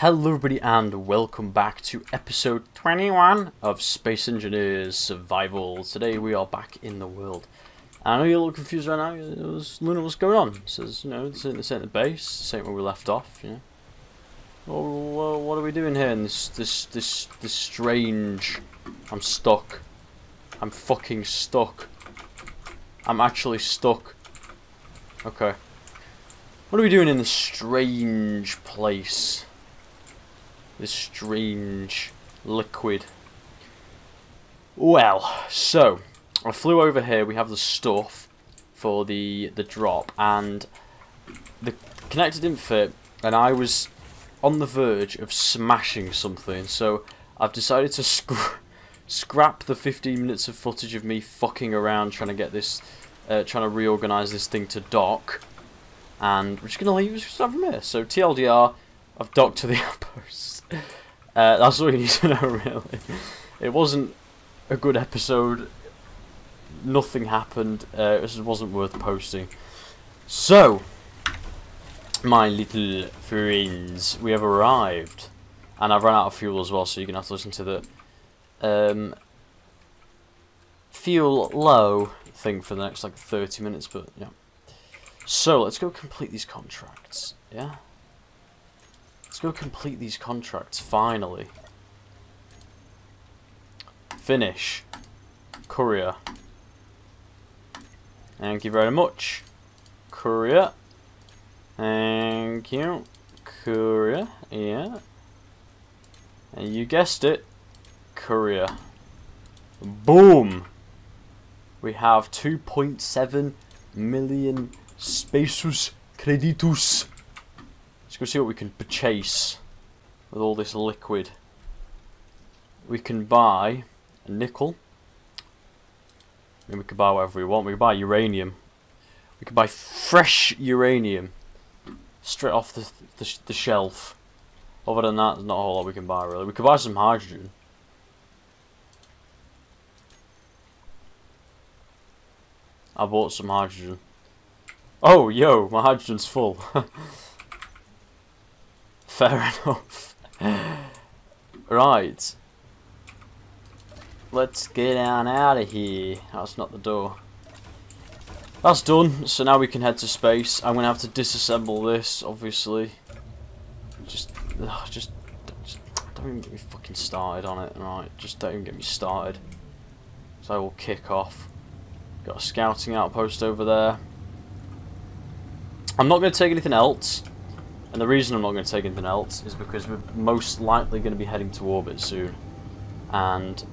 Hello everybody and welcome back to episode 21 of Space Engineers Survival. Today we are back in the world. I know you're a little confused right now, Luna, what's going on? Says, you know, this ain't, this ain't the base, this ain't where we left off, you know. Well, well, what are we doing here in this, this, this, this strange... I'm stuck. I'm fucking stuck. I'm actually stuck. Okay. What are we doing in this strange place? This strange liquid. Well, so I flew over here. We have the stuff for the the drop, and the connector didn't fit, and I was on the verge of smashing something. So I've decided to scr scrap the 15 minutes of footage of me fucking around trying to get this, uh, trying to reorganize this thing to dock, and we're just gonna leave it from here. So TLDR, I've docked to the outpost. Uh, that's all you need to know, really. It wasn't a good episode. Nothing happened. Uh, this wasn't worth posting. So, my little friends, we have arrived. And I've run out of fuel as well, so you're going to have to listen to the um, fuel low thing for the next like 30 minutes, but yeah. So, let's go complete these contracts, yeah? Let's go complete these contracts, finally. Finish. Courier. Thank you very much. Courier. Thank you. Courier. Yeah. And you guessed it. Courier. Boom! We have 2.7 million spaces creditus. Let's go see what we can purchase with all this liquid. We can buy a nickel. And we can buy whatever we want. We can buy uranium. We can buy fresh uranium. Straight off the, the, the shelf. Other than that, there's not a whole lot we can buy really. We could buy some hydrogen. I bought some hydrogen. Oh, yo, my hydrogen's full. Fair enough. right. Let's get on out of here. That's not the door. That's done. So now we can head to space. I'm going to have to disassemble this, obviously. Just, ugh, just, just, don't even get me fucking started on it, right? Just don't even get me started. So I will kick off. Got a scouting outpost over there. I'm not going to take anything else. And the reason I'm not going to take anything else is because we're most likely going to be heading to orbit soon. And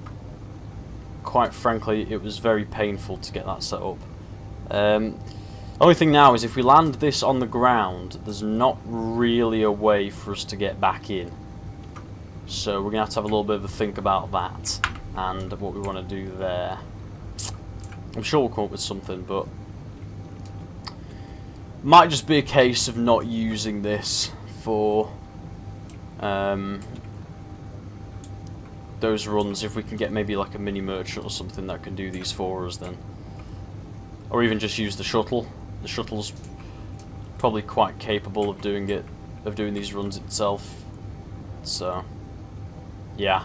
quite frankly, it was very painful to get that set up. Um, only thing now is if we land this on the ground, there's not really a way for us to get back in. So we're going to have to have a little bit of a think about that and what we want to do there. I'm sure we'll come up with something, but might just be a case of not using this for um, those runs if we can get maybe like a mini merchant or something that can do these for us then. Or even just use the shuttle. The shuttle's probably quite capable of doing it, of doing these runs itself. So, yeah.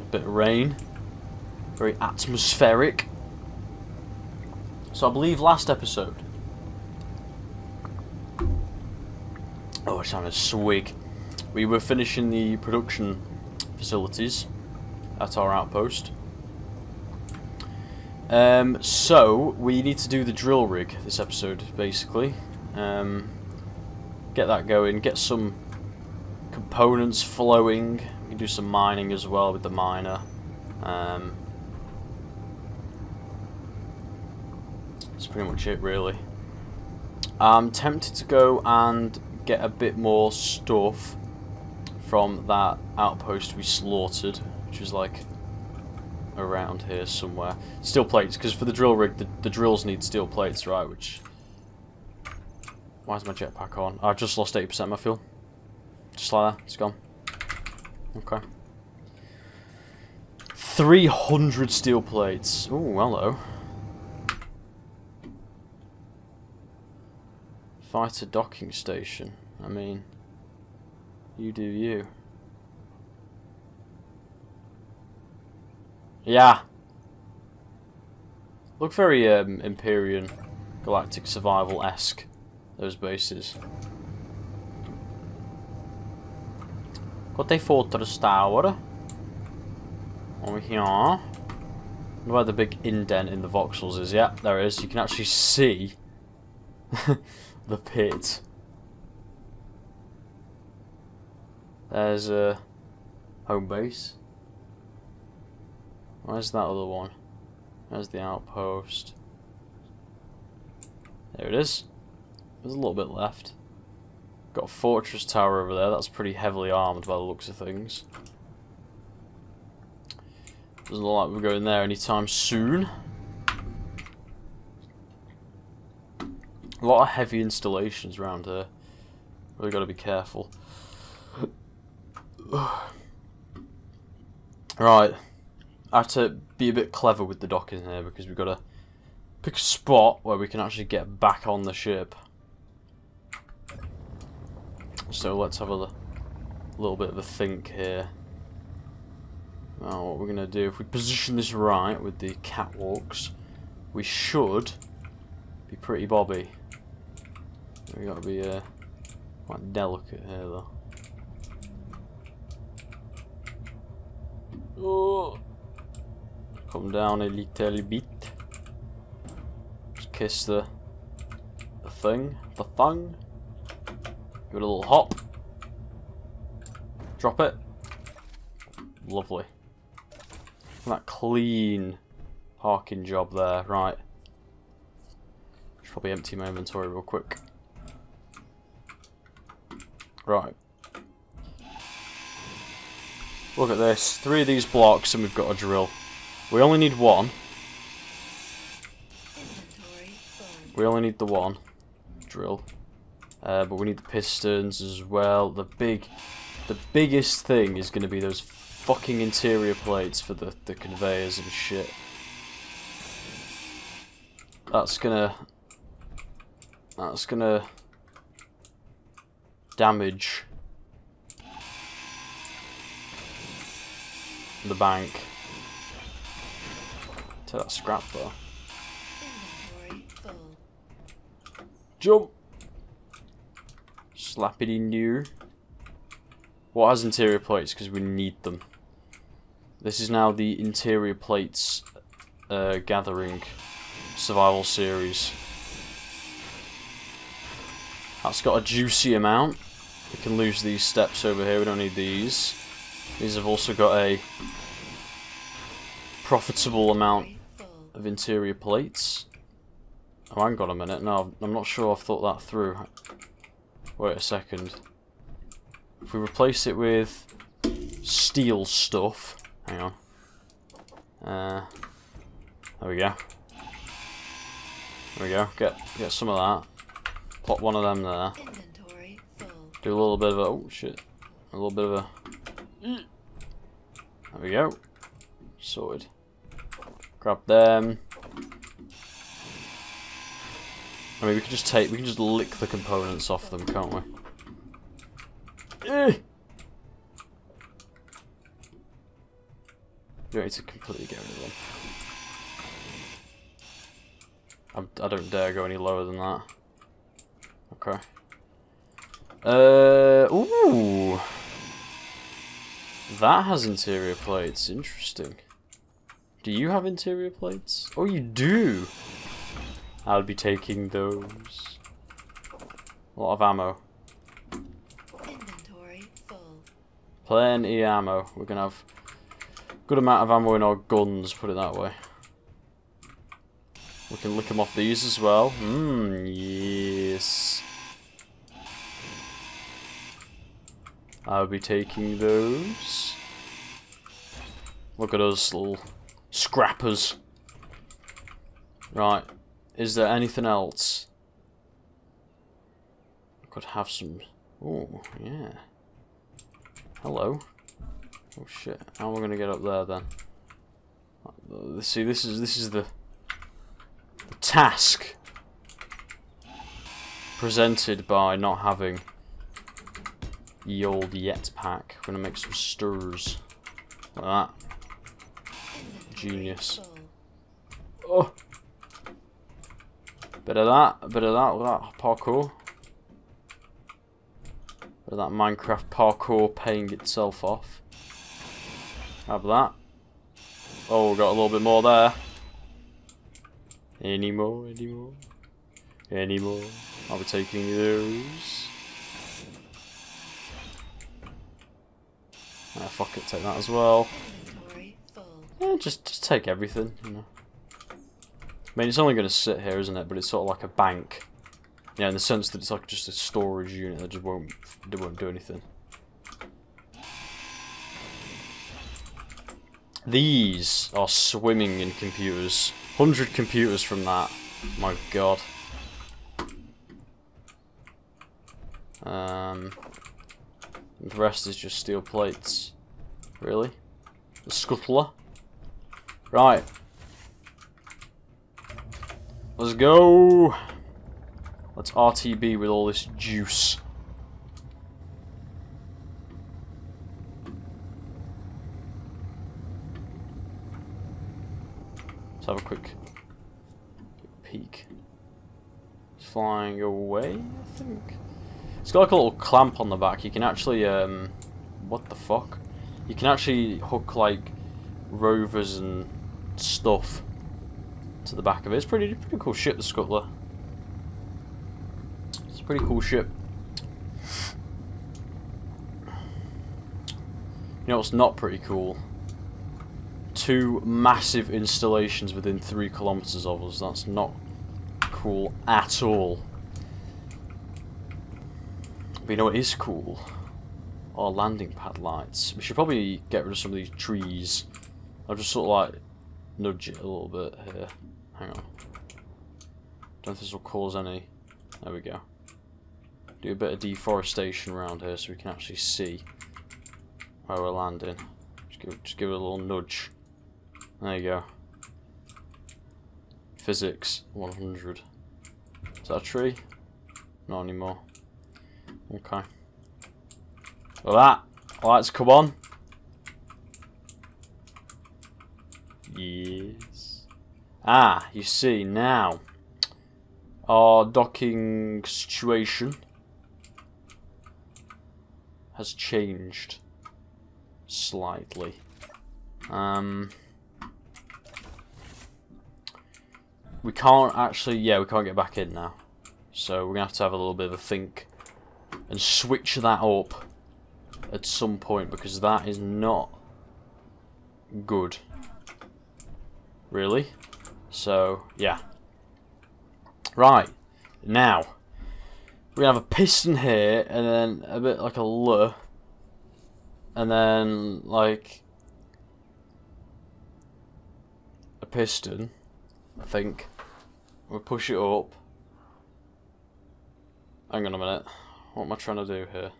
A bit of rain. Very atmospheric. So I believe last episode. Oh, time to swig. We were finishing the production facilities at our outpost. Um, so we need to do the drill rig this episode, basically. Um, get that going. Get some components flowing. We can do some mining as well with the miner. Um, pretty much it, really. I'm tempted to go and get a bit more stuff from that outpost we slaughtered, which was like around here somewhere. Steel plates, because for the drill rig, the, the drills need steel plates, right, which... Why is my jetpack on? I've just lost 80% of my fuel. Just like that, it's gone. Okay. 300 steel plates. Oh, hello. Fighter docking station. I mean, you do you. Yeah. Look very um, Empyrion, Galactic Survival-esque, those bases. Got a fortress tower. Over here. Where the big indent in the voxels is. Yeah, there is. You can actually see the pit. There's a home base. Where's that other one? There's the outpost. There it is. There's a little bit left. Got a fortress tower over there. That's pretty heavily armed by the looks of things. Doesn't look like we're going there anytime soon. A lot of heavy installations around here. Really got to be careful. right. I have to be a bit clever with the docking here because we've got to pick a spot where we can actually get back on the ship. So let's have a little bit of a think here. Now what we're going to do, if we position this right with the catwalks, we should be pretty bobby. We got to be uh, quite delicate here though. Oh. Come down a little bit. Just kiss the the thing, the thing. Give it a little hop. Drop it. Lovely. That clean parking job there. Right. Should probably empty my inventory real quick. Right. Look at this. Three of these blocks and we've got a drill. We only need one. We only need the one drill. Uh, but we need the pistons as well. The big, the biggest thing is going to be those fucking interior plates for the, the conveyors and shit. That's gonna... That's gonna... Damage... The bank. To that scrap though. Jump! Slap it in you. What has interior plates? Because we need them. This is now the interior plates uh, gathering survival series. That's got a juicy amount. We can lose these steps over here, we don't need these. These have also got a profitable amount of interior plates. Oh, hang on a minute. No, I'm not sure I've thought that through. Wait a second. If we replace it with steel stuff, Hang on. Uh, there we go. There we go. Get get some of that. Pop one of them there. Do a little bit of a oh shit. A little bit of a There we go. Sorted. Grab them. I mean we can just take we can just lick the components off them, can't we? Eh! You don't need to completely get rid of them. I'm, I do not dare go any lower than that. Okay. Uh, ooh. That has interior plates. Interesting. Do you have interior plates? Oh, you do. I'll be taking those. A lot of ammo. Inventory full. Plenty of ammo. We're gonna have Good amount of ammo in our guns, put it that way. We can lick them off these as well. Mmm, yes. I'll be taking those. Look at us, little scrappers. Right. Is there anything else? I could have some... Oh, yeah. Hello. Oh shit! How am I gonna get up there then? Uh, see, this is this is the, the task presented by not having the old jetpack. We're gonna make some stirs. Like that. Genius. Oh! Bit of that, bit of that, that parkour. Bit of that Minecraft parkour paying itself off. Have that. Oh, got a little bit more there. Any more, any more, any more. I'll be taking those. Ah, fuck it, take that as well. Yeah, just just take everything, you know. I mean, it's only going to sit here, isn't it? But it's sort of like a bank. Yeah, in the sense that it's like just a storage unit that just won't, that won't do anything. These are swimming in computers. 100 computers from that. My god. Um, the rest is just steel plates. Really? The scuttler? Right. Let's go! Let's RTB with all this juice. Let's have a quick peek. It's flying away, I think. It's got like a little clamp on the back. You can actually, um, what the fuck? You can actually hook like rovers and stuff to the back of it. It's pretty, pretty cool ship, the Scuttler. It's a pretty cool ship. You know what's not pretty cool? Two massive installations within three kilometers of us. That's not cool at all. But you know what is cool? Our landing pad lights. We should probably get rid of some of these trees. I'll just sort of like nudge it a little bit here. Hang on. Don't if this will cause any. There we go. Do a bit of deforestation around here so we can actually see where we're landing. Just give, just give it a little nudge. There you go. Physics 100. Is that a tree? Not anymore. Okay. Well, that. Lights come on. Yes. Ah, you see now. Our docking situation has changed slightly. Um, we can't actually, yeah, we can't get back in now. So we're going to have to have a little bit of a think and switch that up at some point because that is not good. Really? So, yeah. Right. Now, we have a piston here and then a bit like a a L and then like a piston, I think. We'll push it up. Hang on a minute. What am I trying to do here?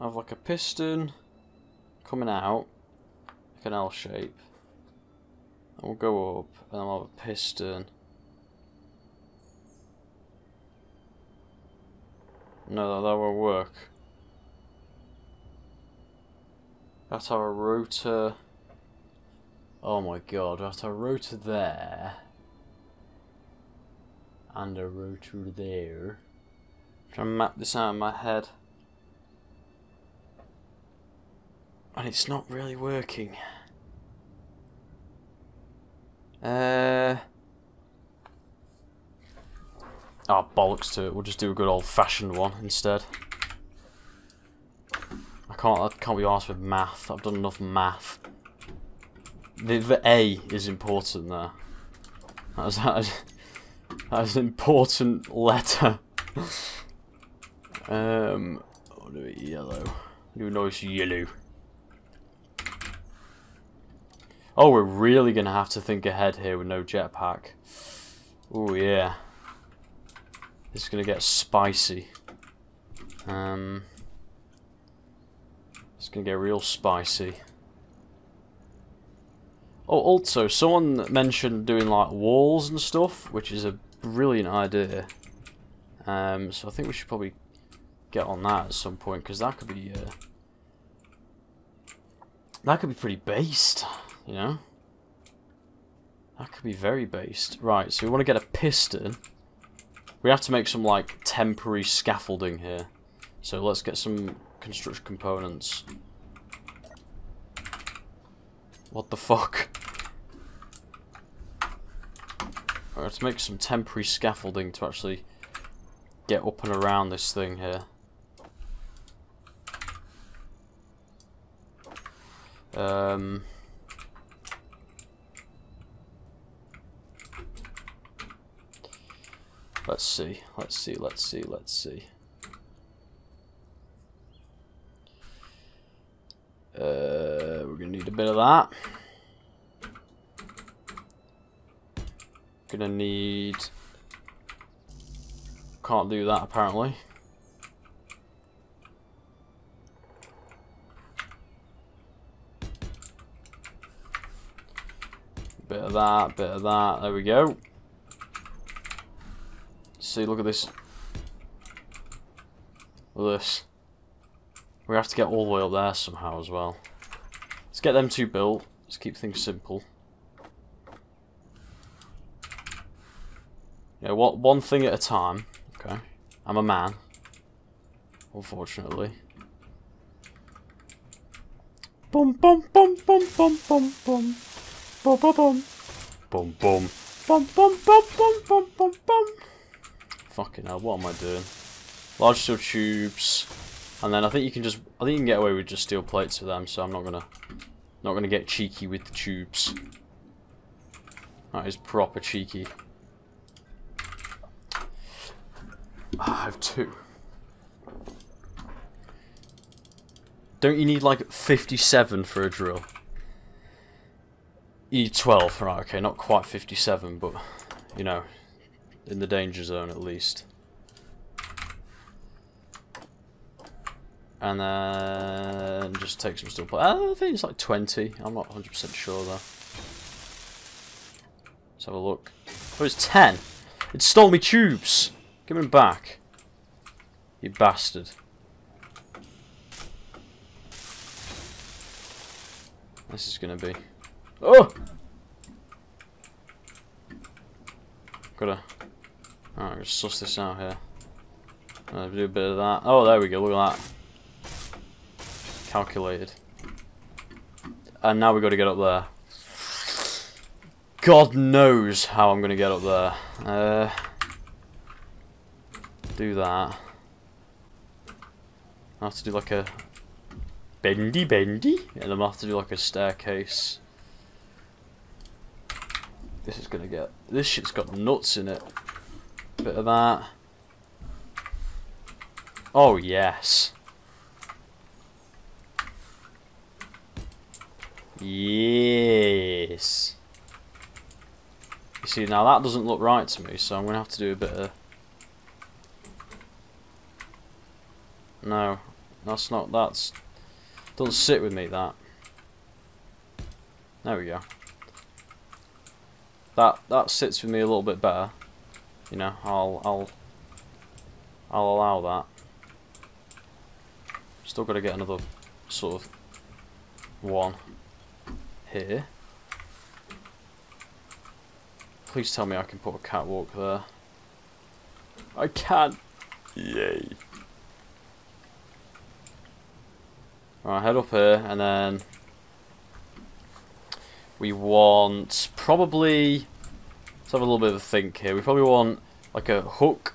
I have like a piston coming out, like an L shape. And we'll go up, and I'll have a piston. No, that, that won't work. That's our rotor. Oh my god, that's our rotor there. And a rotor there. Try and map this out in my head. And it's not really working. Uh. Oh, bollocks to it. We'll just do a good old-fashioned one instead. I can't. I can't be asked with math. I've done enough math. The the A is important there. That's that an important letter. um, I'll do it yellow. Do a nice yellow. Oh, we're really going to have to think ahead here with no jetpack. Oh, yeah. This is going to get spicy. Um, it's going to get real spicy. Oh, also, someone mentioned doing, like, walls and stuff, which is a brilliant idea. Um, so I think we should probably get on that at some point because that could be uh, that could be pretty based, you know. That could be very based. Right, so we want to get a piston. We have to make some like temporary scaffolding here. So let's get some construction components. What the fuck? Let's make some temporary scaffolding to actually get up and around this thing here. Um, let's see, let's see, let's see, let's see. Uh, we're gonna need a bit of that. Gonna need... Can't do that apparently. Bit of that, bit of that, there we go. See, look at this. Look at this. We have to get all the way up there somehow as well. Let's get them two built. Let's keep things simple. Yeah, what one thing at a time. Okay. I'm a man. Unfortunately. Boom boom boom boom boom boom boom. Boom boom boom. Boom boom. Boom boom boom boom boom boom boom. Fucking hell, what am I doing? Large steel tubes. And then I think you can just I think you can get away with just steel plates for them, so I'm not gonna not gonna get cheeky with the tubes. That is proper cheeky. Ah, I have two. Don't you need like 57 for a drill? You need 12, right, okay, not quite 57, but, you know, in the danger zone at least. And then just take some steel plates. Uh, I think it's like 20, I'm not 100% sure though. Let's have a look. Oh, it's 10! It stole me tubes! Give him back. You bastard. This is gonna be. Oh! Gotta. Alright, just suss this out here. Uh, do a bit of that. Oh, there we go. Look at that. Calculated. And now we got to get up there. God knows how I'm gonna get up there. Uh do that. I have to do like a bendy bendy, and I'm have to do like a staircase. This is gonna get. This shit's got nuts in it. Bit of that. Oh yes. Yes. You see, now that doesn't look right to me, so I'm going to have to do a bit of No, that's not, that's, doesn't sit with me, that. There we go. That, that sits with me a little bit better. You know, I'll, I'll, I'll allow that. Still got to get another sort of one here. Please tell me I can put a catwalk there. I can! Yay. Right, head up here, and then we want probably. Let's have a little bit of a think here. We probably want like a hook,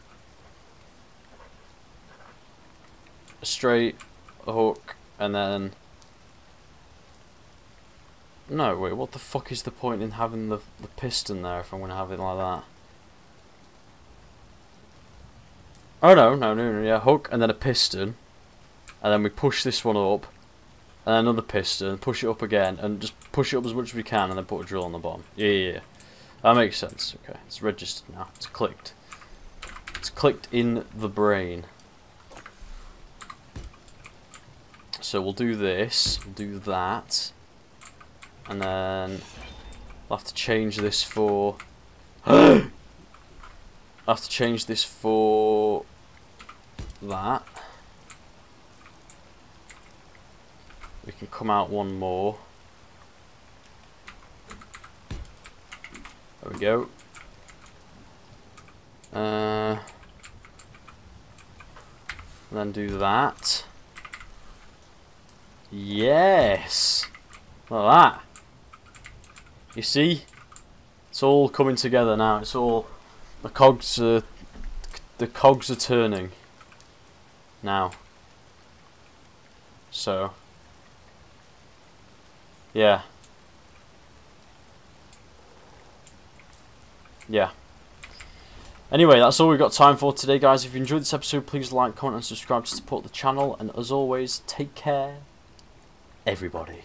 a straight, a hook, and then. No, wait, what the fuck is the point in having the, the piston there if I'm going to have it like that? Oh no, no, no, no, yeah, hook and then a piston. And then we push this one up and another piston, push it up again, and just push it up as much as we can, and then put a drill on the bottom. Yeah, yeah, yeah. That makes sense. Okay, it's registered now. It's clicked. It's clicked in the brain. So we'll do this, we'll do that, and then I'll have to change this for... i have to change this for that. We can come out one more. There we go. Uh, then do that. Yes! Like that. You see? It's all coming together now. It's all... The cogs are... The cogs are turning. Now. So. Yeah. Yeah. Anyway, that's all we've got time for today, guys. If you enjoyed this episode, please like, comment, and subscribe to support the channel. And as always, take care, everybody.